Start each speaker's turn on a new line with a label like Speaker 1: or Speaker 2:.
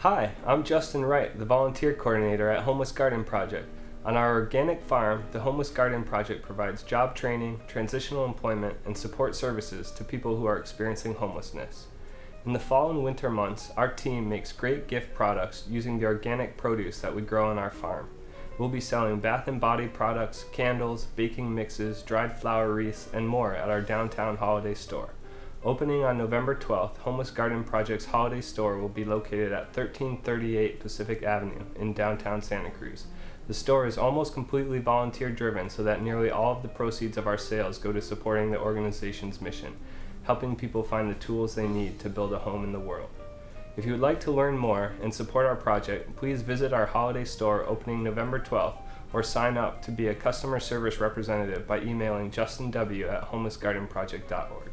Speaker 1: Hi, I'm Justin Wright, the volunteer coordinator at Homeless Garden Project. On our organic farm, the Homeless Garden Project provides job training, transitional employment, and support services to people who are experiencing homelessness. In the fall and winter months, our team makes great gift products using the organic produce that we grow on our farm. We'll be selling bath and body products, candles, baking mixes, dried flower wreaths, and more at our downtown holiday store. Opening on November 12th, Homeless Garden Project's holiday store will be located at 1338 Pacific Avenue in downtown Santa Cruz. The store is almost completely volunteer driven so that nearly all of the proceeds of our sales go to supporting the organization's mission, helping people find the tools they need to build a home in the world. If you would like to learn more and support our project, please visit our holiday store opening November 12th or sign up to be a customer service representative by emailing justinw at homelessgardenproject.org.